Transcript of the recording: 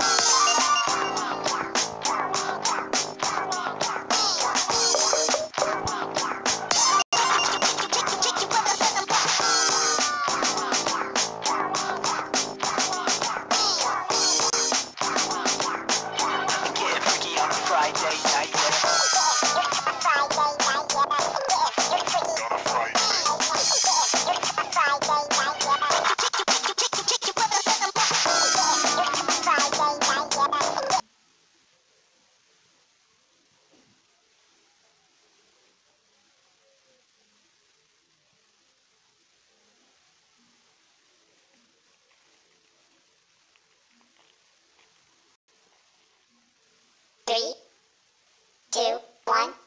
Night two, one.